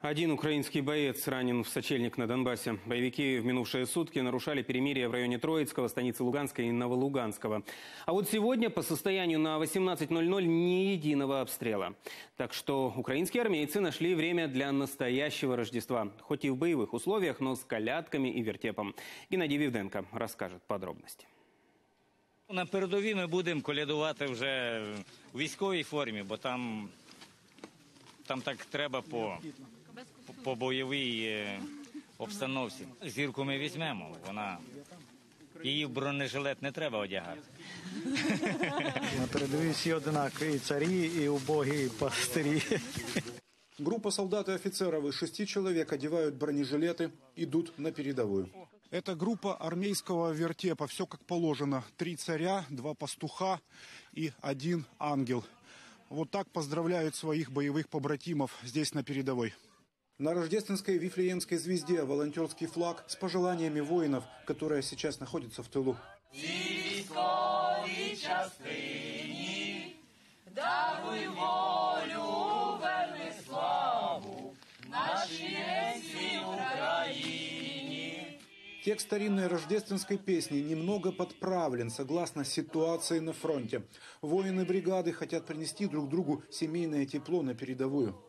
Один украинский боец ранен в сочельник на Донбассе. Боевики в минувшие сутки нарушали перемирие в районе Троицкого, станицы Луганска и Новолуганского. А вот сегодня по состоянию на 18.00 ни единого обстрела. Так что украинские армейцы нашли время для настоящего Рождества. Хоть и в боевых условиях, но с колядками и вертепом. Геннадий Вивденко расскажет подробности. На передовій ми будемо колядувати вже у військовій формі, бо там, там так треба по, по, по бойовій е, обстановці. Зірку ми візьмемо, вона її в бронежилет не треба одягати. На передовій всі одинакові, і царі, і убогі, і пастирі. Группа солдат и офицеров из шести человек одевают бронежилеты, идут на передовую. Это группа армейского вертепа. Все как положено. Три царя, два пастуха и один ангел. Вот так поздравляют своих боевых побратимов здесь на передовой. На рождественской Вифлеемской звезде волонтерский флаг с пожеланиями воинов, которые сейчас находятся в тылу. Текст старинной рождественской песни немного подправлен согласно ситуации на фронте. Воины бригады хотят принести друг другу семейное тепло на передовую.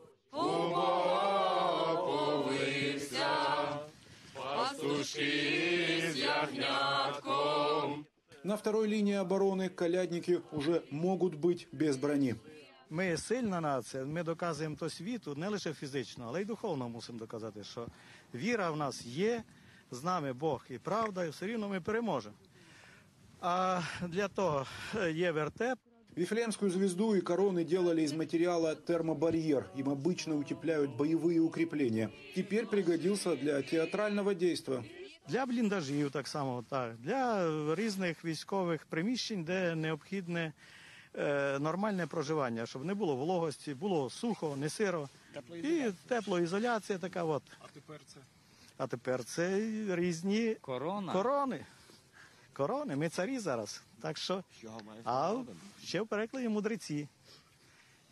На второй линии обороны колядники уже могут быть без брони. Ми сильна нація, ми доказуємо то світу не лише фізично, але й духовно мусимо доказати, що віра в нас є, з нами Бог і правда, і все рівно ми переможемо. А для того є вертеп. Вифлеемскую звезду и короны делали из материала термобарьер. Им обычно утепляют боевые укрепления. Теперь пригодился для театрального действия. Для бліндажів так само, так, для різних військових приміщень, де необхідне е, нормальне проживання, щоб не було вологості, було сухо, не сиро. І теплоізоляція така от. А тепер це? А тепер це різні Корона. корони. Корони, ми царі зараз. Так що, а ще в перекладі мудреці,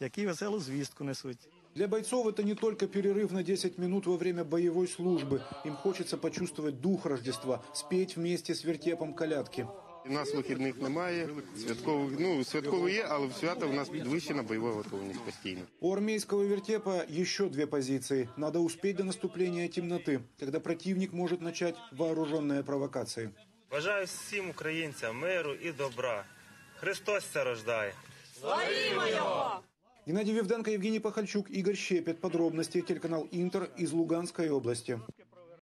які веселу звістку несуть. Для бойцов это не только перерыв на 10 минут во время боевой службы. Им хочется почувствовать дух Рождества, спеть вместе с вертепом колядки. У нас вихідних немає, святкових, ну, святкові є, але в свята у нас підвищена бойова готовність постійно. У армейского вертепа еще две позиции. Надо успеть до наступления темноты, когда противник может начать вооруженные провокации. Бажаю всім українцям миру і добра. Христос це рождає. Геннадий Вивденко, Евгений Пахальчук, Игорь Щепет. Подробности телеканал Интер из Луганской области.